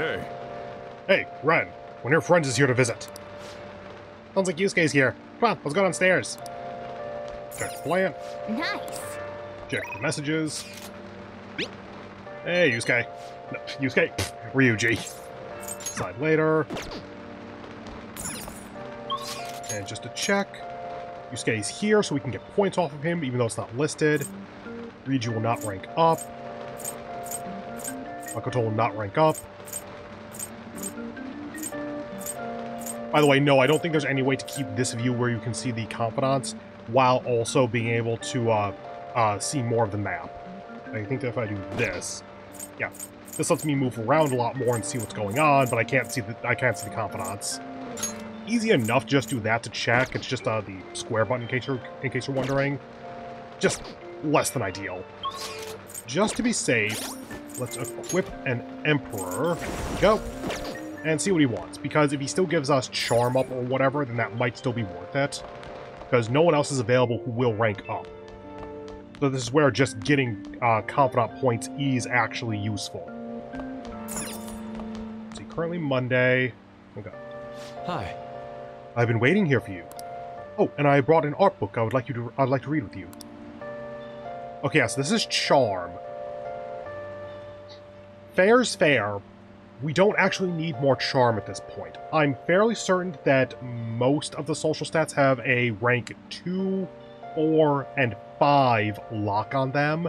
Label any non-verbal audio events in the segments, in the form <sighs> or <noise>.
Hey. Hey, Ren. One of your friends is here to visit. Sounds like Yusuke's here. Come on, let's go downstairs. Check the plant. Nice. Check the messages. Hey, Yusuke. No, Yusuke. Pfft, Ryuji. Slide later. And just to check, Yusuke is here, so we can get points off of him, even though it's not listed. Ryuji will not rank up. Makoto will not rank up. By the way, no, I don't think there's any way to keep this view where you can see the confidants while also being able to uh, uh, see more of the map. I think that if I do this, yeah, this lets me move around a lot more and see what's going on, but I can't see the I can't see the confidants. Easy enough, just do that to check. It's just uh, the square button in case you're in case you're wondering. Just less than ideal. Just to be safe, let's equip an Emperor. Go and see what he wants. Because if he still gives us Charm up or whatever, then that might still be worth it. Because no one else is available who will rank up. So this is where just getting uh, Confidant points is actually useful. See, currently Monday. Okay. Hi. I've been waiting here for you. Oh, and I brought an art book I would like you to I'd like to read with you. Okay, yes, this is Charm. Fair's fair. We don't actually need more charm at this point. I'm fairly certain that most of the social stats have a rank 2, 4, and 5 lock on them.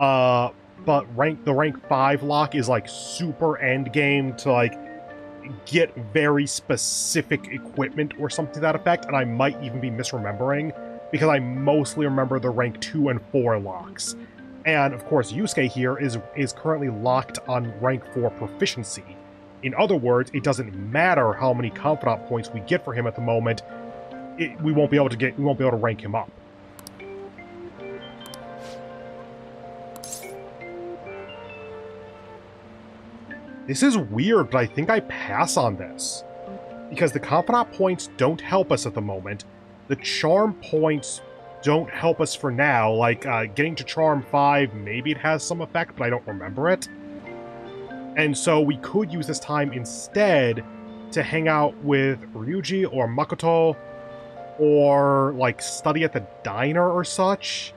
Uh, but rank the rank 5 lock is like super end game to like get very specific equipment or something to that effect, and I might even be misremembering because I mostly remember the rank 2 and 4 locks. And of course, Yusuke here is is currently locked on rank 4 proficiency. In other words, it doesn't matter how many confidant points we get for him at the moment, it, we won't be able to get we won't be able to rank him up. This is weird, but I think I pass on this. Because the confidant points don't help us at the moment. The charm points don't help us for now. Like, uh, getting to Charm 5, maybe it has some effect, but I don't remember it. And so we could use this time instead to hang out with Ryuji or Makoto, or, like, study at the diner or such.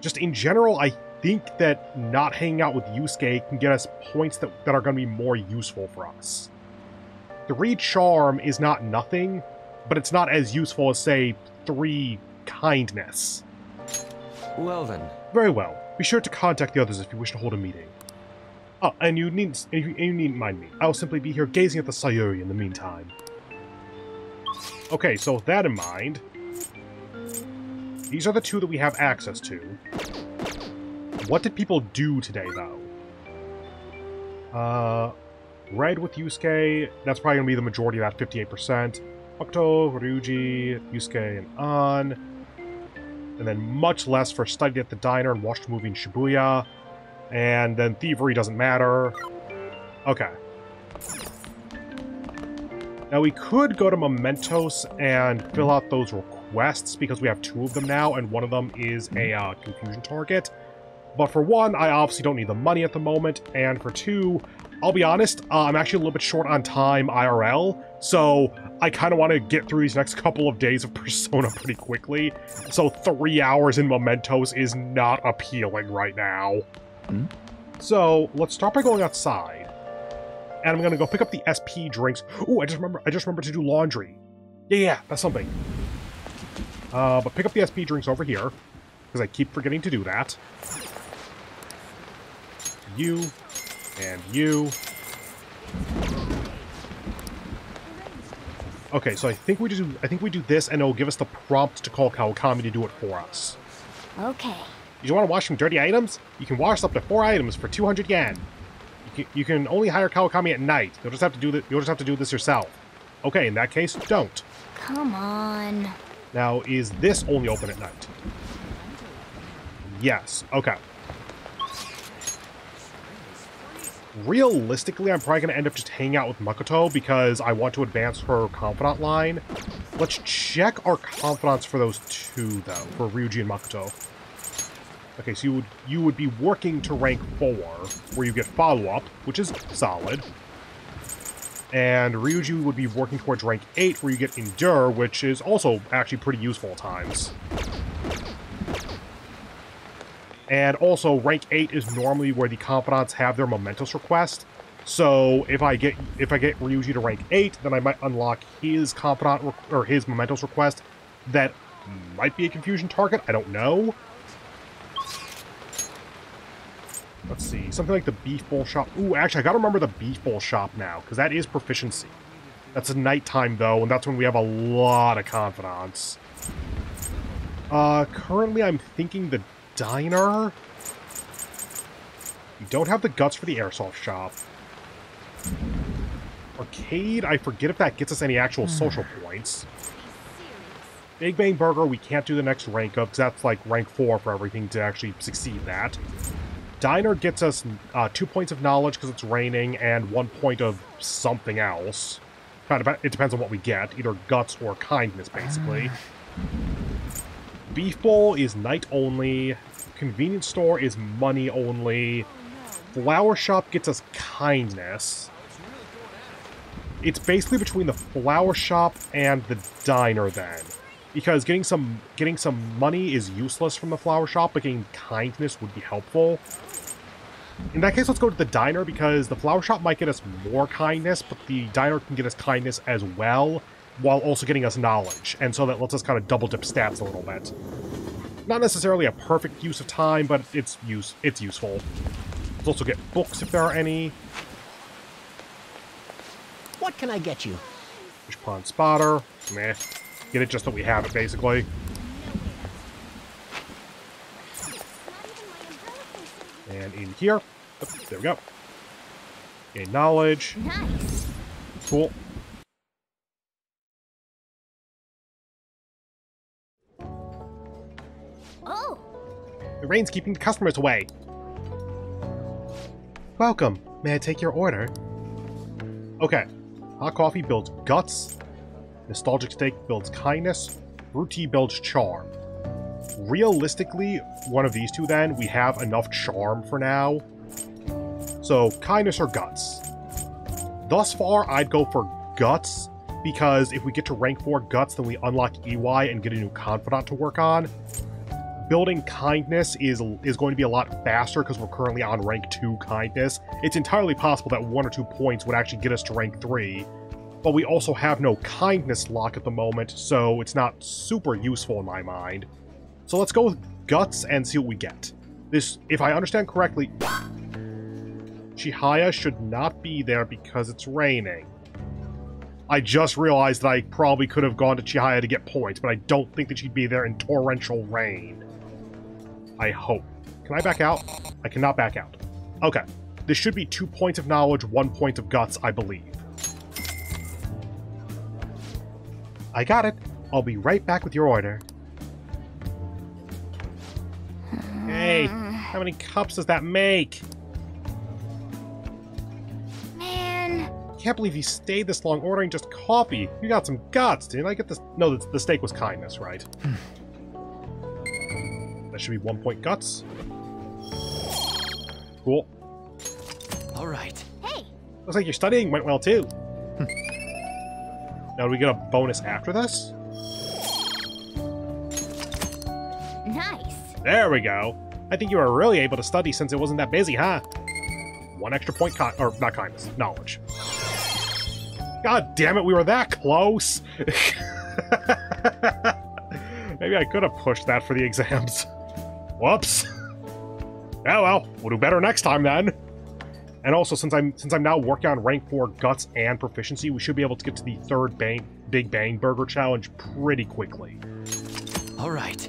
Just in general, I think that not hanging out with Yusuke can get us points that, that are going to be more useful for us. Three Charm is not nothing, but it's not as useful as, say, three kindness. Well then. Very well. Be sure to contact the others if you wish to hold a meeting. Oh, and you needn't and you, and you needn't mind me. I'll simply be here gazing at the Sayuri in the meantime. Okay, so with that in mind, these are the two that we have access to. What did people do today, though? Uh, Read with Yusuke, that's probably going to be the majority of that 58%. Makoto, Ryuji, Yusuke, and An. And then much less for studied at the diner and watched a movie in Shibuya. And then thievery doesn't matter. Okay. Now we could go to Mementos and fill out those requests because we have two of them now, and one of them is a uh, confusion target. But for one, I obviously don't need the money at the moment, and for two, I'll be honest, uh, I'm actually a little bit short on time IRL, so I kind of want to get through these next couple of days of <laughs> Persona pretty quickly. So three hours in Mementos is not appealing right now. Hmm? So let's start by going outside. And I'm gonna go pick up the SP drinks. Ooh, I just remember I just remember to do laundry. Yeah, yeah, that's something. Uh, but pick up the SP drinks over here. Because I keep forgetting to do that. You. And you. Okay, so I think we do I think we do this and it'll give us the prompt to call Kawakami to do it for us. Okay. You want to wash some dirty items? You can wash up to four items for 200 yen. You can, you can only hire Kawakami at night. You'll just have to do that. You'll just have to do this yourself. Okay, in that case, don't. Come on. Now, is this only open at night? Yes. Okay. Realistically, I'm probably going to end up just hanging out with Makoto because I want to advance her confidant line. Let's check our confidants for those two, though, for Ryuji and Makoto. Okay, so you would you would be working to rank four, where you get follow up, which is solid. And Ryuji would be working towards rank eight, where you get endure, which is also actually pretty useful at times. And also, rank eight is normally where the confidants have their Mementos request. So if I get if I get Ryuji to rank eight, then I might unlock his confidant or his mementos request. That might be a confusion target. I don't know. Let's see, something like the beef bowl shop. Ooh, actually, I gotta remember the beef bowl shop now because that is proficiency. That's a nighttime though, and that's when we have a lot of confidants. Uh, currently I'm thinking the diner. You don't have the guts for the airsoft shop. Arcade, I forget if that gets us any actual social points. Big Bang Burger, we can't do the next rank of, because that's like rank 4 for everything to actually succeed that. Diner gets us uh, 2 points of knowledge because it's raining, and 1 point of something else. Kind of, it depends on what we get, either guts or kindness, basically. Beef Bowl is night only. Convenience store is money only. Flower shop gets us kindness. It's basically between the flower shop and the diner then. Because getting some getting some money is useless from the flower shop, but getting kindness would be helpful. In that case, let's go to the diner because the flower shop might get us more kindness, but the diner can get us kindness as well, while also getting us knowledge. And so that lets us kind of double dip stats a little bit. Not necessarily a perfect use of time, but it's use it's useful. Let's also get books if there are any. What can I get you? Fish pond spotter. Meh. Get it just that we have it, basically. And in here. Oh, there we go. Gain knowledge. Nice. Cool. The rain's keeping the customers away. Welcome. May I take your order? Okay. Hot coffee builds guts. Nostalgic steak builds kindness. Fruit tea builds charm. Realistically, one of these two then, we have enough charm for now. So, kindness or guts. Thus far, I'd go for guts, because if we get to rank 4 guts, then we unlock Iwai and get a new confidant to work on building kindness is is going to be a lot faster because we're currently on rank 2 kindness. It's entirely possible that one or two points would actually get us to rank 3, but we also have no kindness lock at the moment, so it's not super useful in my mind. So let's go with guts and see what we get. This, if I understand correctly, Chihaya should not be there because it's raining. I just realized that I probably could have gone to Chihaya to get points, but I don't think that she'd be there in torrential rain. I hope. Can I back out? I cannot back out. Okay. This should be two points of knowledge, one point of guts, I believe. I got it. I'll be right back with your order. Hey, how many cups does that make? man. Can't believe you stayed this long ordering just coffee. You got some guts, didn't I get this? No, the, the steak was kindness, right? <laughs> that should be one point guts. Cool. All right. Hey, Looks like your studying went well too. Hmm. now, do we get a bonus after this? nice. There we go. I think you were really able to study since it wasn't that busy, huh? One extra point, con- or not kindness, knowledge. God damn it, we were that close! <laughs> Maybe I could have pushed that for the exams. <laughs> Whoops. <laughs> yeah, well, we'll do better next time then. And also, since I'm since I'm now working on rank four guts and proficiency, we should be able to get to the third bang, Big Bang Burger challenge pretty quickly. All right.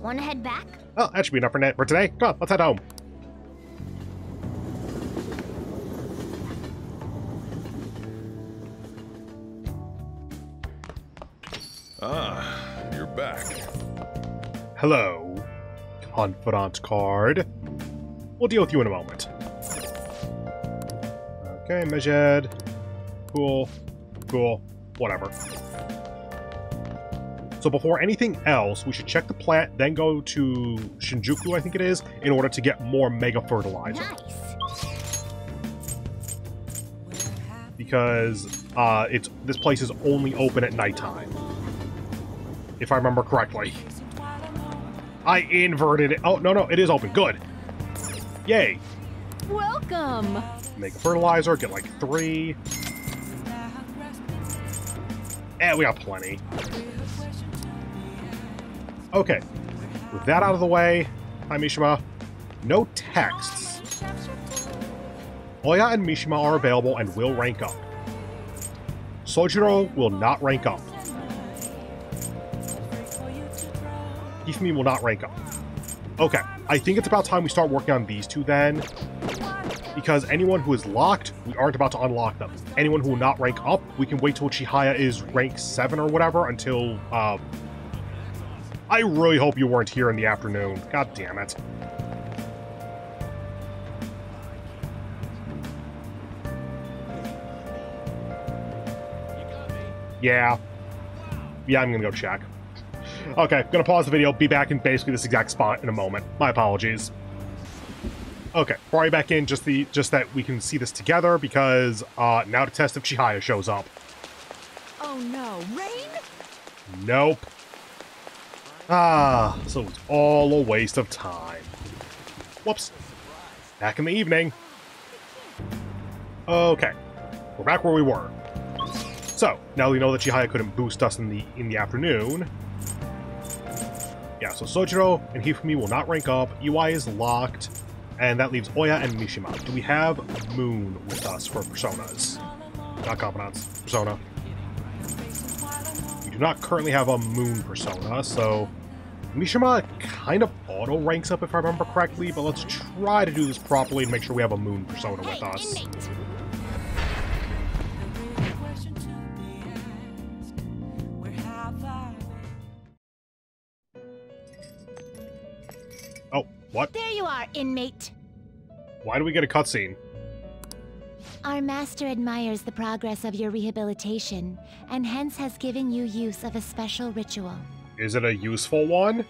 Wanna head back? Well, that should be enough for, net for today. Come on, let's head home. Ah, you're back. Hello, confidant card. We'll deal with you in a moment. Okay, Majed. Cool. Cool. Whatever. So before anything else, we should check the plant, then go to Shinjuku, I think it is, in order to get more Mega Fertilizer. Nice. Because uh, it's this place is only open at nighttime. If I remember correctly. I inverted it. Oh, no, no, it is open. Good. Yay. Welcome. Mega Fertilizer, get like three. And we got plenty. Okay. With that out of the way, hi Mishima. No texts. Oya and Mishima are available and will rank up. Sojiro will not rank up. Hifumi will not rank up. Okay, I think it's about time we start working on these two then. Because anyone who is locked, we aren't about to unlock them. Anyone who will not rank up, we can wait till Chihaya is rank 7 or whatever until, uh... I really hope you weren't here in the afternoon. God damn it. Yeah. Yeah, I'm gonna go check. Okay, gonna pause the video, be back in basically this exact spot in a moment. My apologies. Okay, before I back in, just the just that we can see this together because uh, now to test if Chihaya shows up. Oh no, rain? Nope. Ah, so it's all a waste of time. Whoops. Back in the evening. Okay, we're back where we were. So now we know that Chihaya couldn't boost us in the in the afternoon. Yeah, so Sojiro and Hifumi will not rank up. Iwai is locked. And that leaves Oya and Mishima. Do we have Moon with us for personas? Not confidants. Persona. We do not currently have a Moon persona, so Mishima kind of auto ranks up if I remember correctly, but let's try to do this properly and make sure we have a Moon persona with us. What? There you are, inmate. Why do we get a cutscene? Our master admires the progress of your rehabilitation, and hence has given you use of a special ritual. Is it a useful one?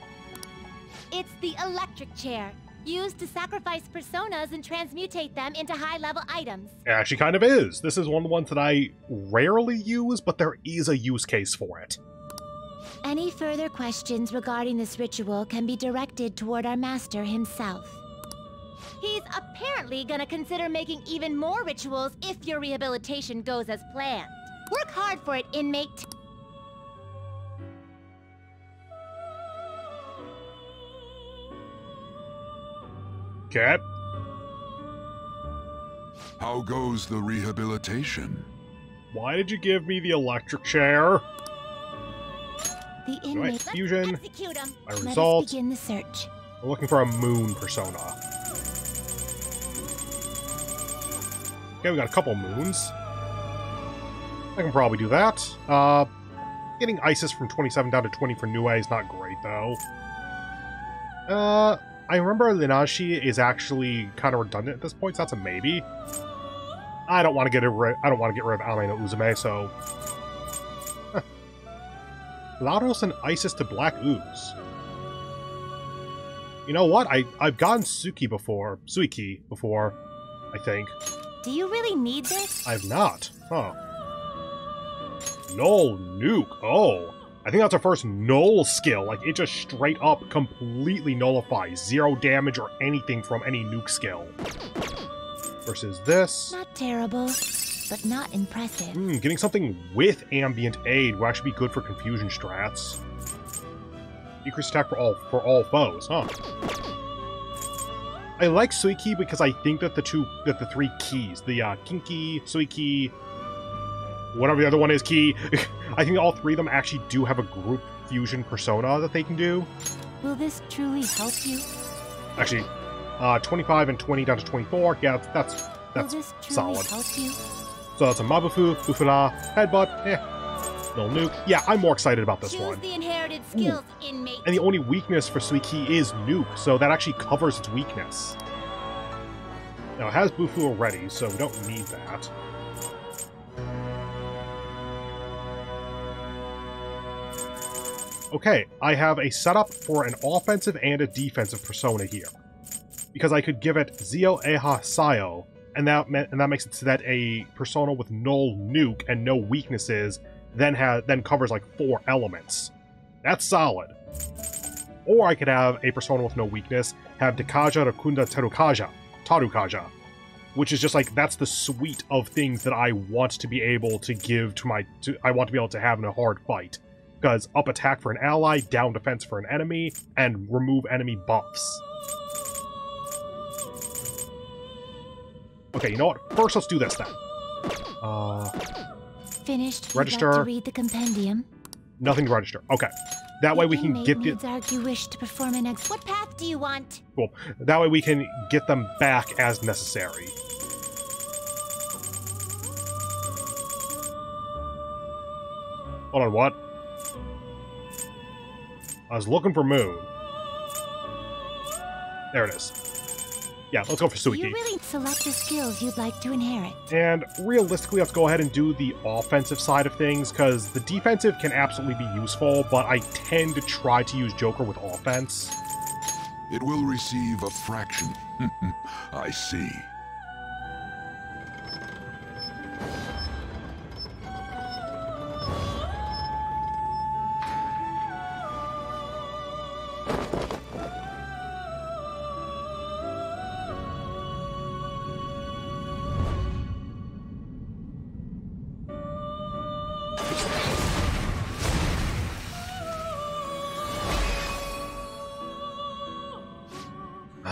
It's the electric chair, used to sacrifice personas and transmutate them into high-level items. It actually kind of is. This is one of the ones that I rarely use, but there is a use case for it. Any further questions regarding this ritual can be directed toward our master himself. He's apparently gonna consider making even more rituals if your rehabilitation goes as planned. Work hard for it, inmate. Okay. How goes the rehabilitation? Why did you give me the electric chair? The Right, inmate. fusion. Execute him. My result. begin the search. We're looking for a moon persona. Okay, we got a couple moons. I can probably do that. Uh, getting Isis from 27 down to 20 for Nue is not great, though. Uh, I remember Linashi is actually kind of redundant at this point, so that's a maybe. I don't want to get rid. I don't want to get rid of Ame no Uzume, so. Huh. Lados and Isis to Black Ooze. You know what? I I've gotten Suki before, Suiki before, I think. Do you really need this? I've not. Huh. Null nuke. Oh. I think that's our first null skill. Like, it just straight up completely nullifies. Zero damage or anything from any nuke skill. Versus this. Not terrible, but not impressive. Hmm, getting something with ambient aid will actually be good for confusion strats. Decrease attack for all for all foes, huh? I like Suiki because I think that the two that the three keys, the uh, Kin-Ki, Suiki, whatever the other one is, key, <laughs> I think all three of them actually do have a group fusion persona that they can do. Will this truly help you? Actually, uh, 25 and 20 down to 24. Yeah, that's that's Will this truly solid. So that's a Mabufu, Bufula, Headbutt, eh. No nuke. Yeah, I'm more excited about this Choose one. the inherited skills, inmate. And the only weakness for Suiki is nuke, so that actually covers its weakness. Now, it has Bufu already, so we don't need that. okay, I have a setup for an offensive and a defensive persona here. Because I could give it Zio Eiha Sayo, and that meant, and that makes it so that a persona with null nuke and no weaknesses then has then covers like four elements. That's solid. Or I could have a persona with no weakness, have Dekaja Rakunda Terukaja, Tarukaja, which is just like that's the suite of things that I want to be able to give to my to, I want to be able to have in a hard fight. Because up attack for an ally, down defense for an enemy, and remove enemy buffs. Okay, you know what? First, let's do this then. Uh, Finished? Register. To read the compendium. nothing to register. Okay, that way we can get the argue wish to perform an ex. What path do you want? cool. That way we can get them back as necessary. Hold on, what? I was looking for Moon. There it is. Yeah, let's go for You Suiki. really select the skills you'd like to inherit. And realistically, let's go ahead and do the offensive side of things, because the defensive can absolutely be useful, but I tend to try to use Joker with offense. It will receive a fraction. <laughs> I see.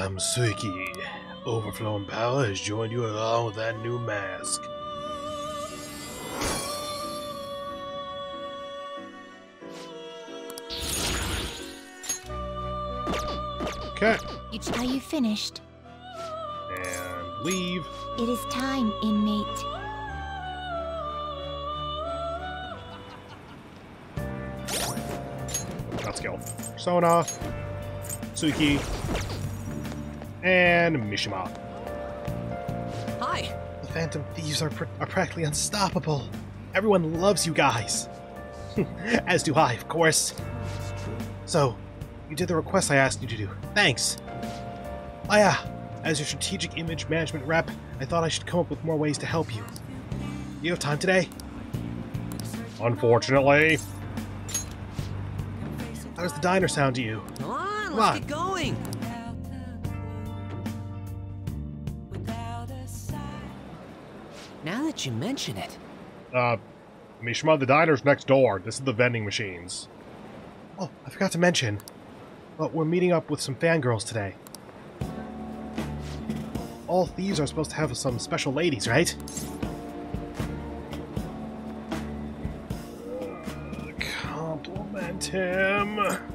I'm Suiki. Overflowing power has joined you along with that new mask. Okay, You Are you finished? and leave. It is time, inmate. Let's go. Persona, Suiki, and Mishima. Hi. The Phantom Thieves are, pr- are practically unstoppable. Everyone loves you guys. <laughs> As do I, of course. So, you did the request I asked you to do. Thanks. Oh yeah, as your strategic image management rep, I thought I should come up with more ways to help you. You have time today? Unfortunately, How does the diner sound to you? Come on, let's on. get going. You mention it, uh, Mishima, the diner's next door. This is the vending machines. Oh, I forgot to mention. But we're meeting up with some fangirls today. All thieves are supposed to have some special ladies, right? Compliment him. <sighs>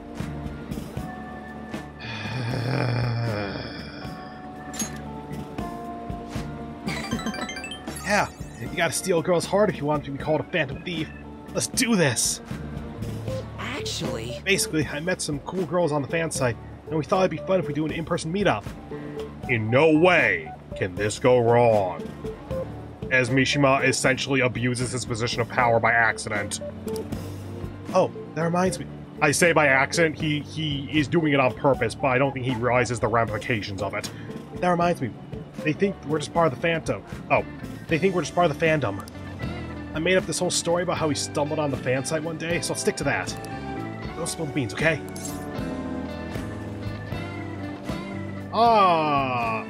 Yeah, you gotta steal a girl's heart if you want to be called a phantom thief. Let's do this! actually, Basically, I met some cool girls on the fan site, and we thought it'd be fun if we do an in-person meetup. In no way can this go wrong. As Mishima essentially abuses his position of power by accident. Oh, that reminds me. I say by accident, he, he is doing it on purpose, but I don't think he realizes the ramifications of it. That reminds me. They think we're just part of the Phantom. Oh, they think we're just part of the fandom. I made up this whole story about how we stumbled on the fan site one day, so I'll stick to that. Don't spill the beans, okay? Ah!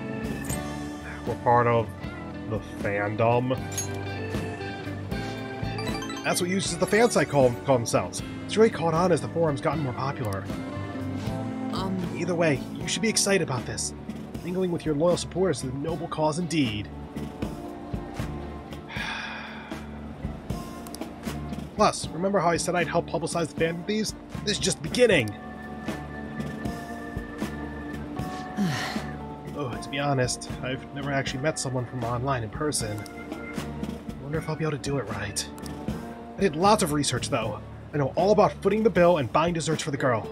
We're part of the fandom. That's what users of the fan site call, call themselves. It's really caught on as the forum's gotten more popular. um, Either way, you should be excited about this. Mingling with your loyal supporters is a noble cause indeed. Plus, remember how I said I'd help publicize the Phantom Thieves? This is just beginning! <sighs> oh, to be honest, I've never actually met someone from online in person. I wonder if I'll be able to do it right. I did lots of research, though. I know all about footing the bill and buying desserts for the girl.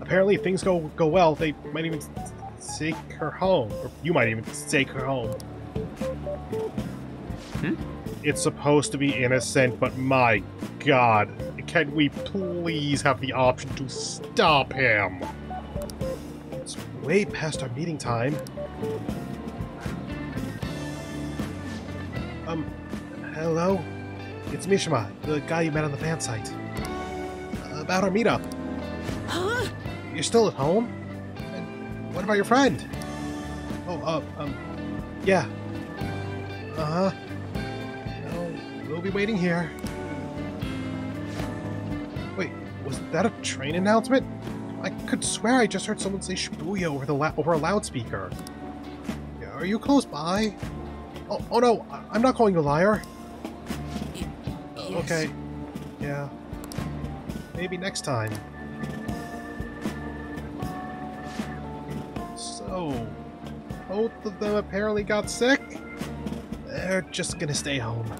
Apparently, if things go go well, they might even take her home. Or you might even take her home. It's supposed to be innocent, but my god, can we please have the option to stop him? It's way past our meeting time. Um, hello? It's Mishima, the guy you met on the fan site. About our meetup. Huh? You're still at home? And what about your friend? Oh, uh, um, yeah. Uh-huh. Be waiting here. Wait, was that a train announcement? I could swear I just heard someone say Shibuya over the over a loudspeaker. Yeah, Are you close by? Oh, oh no, I- I'm not calling you a liar. Yes. Okay. Yeah. Maybe next time. So, both of them apparently got sick? They're just gonna stay home.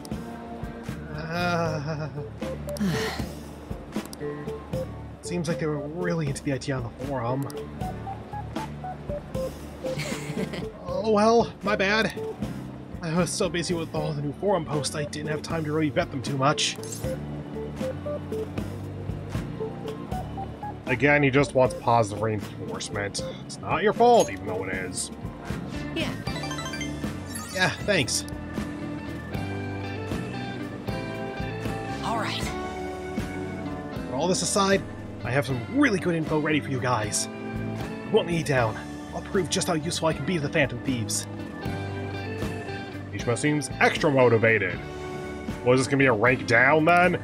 <sighs> Seems like they were really into the idea on the forum. <laughs> oh well, my bad. I was so busy with all the new forum posts I didn't have time to really vet them too much. Again, he just wants positive reinforcement. It's not your fault, even though it is. Yeah. Yeah, thanks. All this aside, I have some really good info ready for you guys. Won't need down. I'll prove just how useful I can be to the Phantom Thieves. Mishima seems extra motivated. Was this gonna be a rank down then?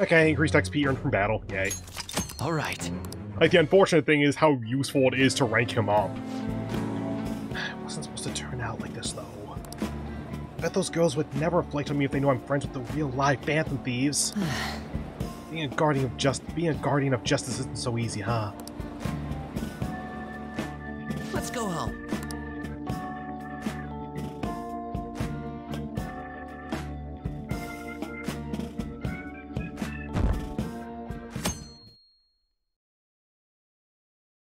Okay, increased XP earned from battle. Yay. All right. Like, the unfortunate thing is how useful it is to rank him up. Bet those girls would never reflect on me if they knew I'm friends with the real live Phantom Thieves. <sighs> being a guardian of just being a guardian of justice isn't so easy, huh? Let's go home.